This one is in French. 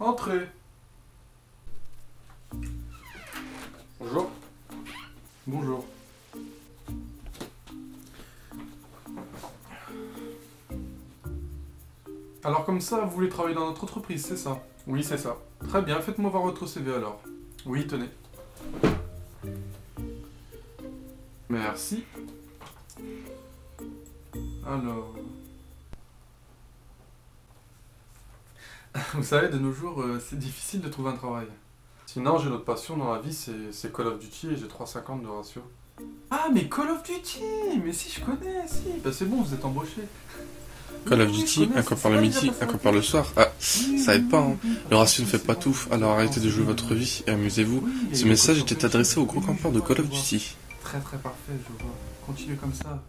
Entrez. Bonjour. Bonjour. Alors comme ça, vous voulez travailler dans notre entreprise, c'est ça? Oui, c'est ça. Très bien, faites-moi voir votre CV alors. Oui, tenez. Merci. Alors... Vous savez, de nos jours, euh, c'est difficile de trouver un travail. Sinon, j'ai notre passion dans la vie, c'est Call of Duty et j'ai 3,50 de ratio. Ah, mais Call of Duty Mais si, je connais, si Bah c'est bon, vous êtes embauché. Call of Duty, un copain le midi, un copain le soir. Ah, ça aide pas, hein. Le ratio ne fait pas tout, alors arrêtez de jouer votre vie et amusez-vous. Ce message était adressé aux gros oui, campeurs de Call of. Duty. Très très parfait, je vois. Continuez comme ça.